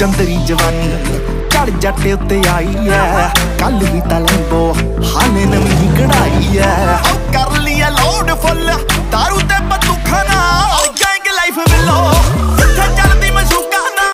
ਚੰਦਰੀ ਜਵਾਨੀ ਚੜ ਜੱਟ ਉੱਤੇ ਆਈ ਐ ਕੱਲ ਵੀ ਤਾਂ ਲੰਬੋ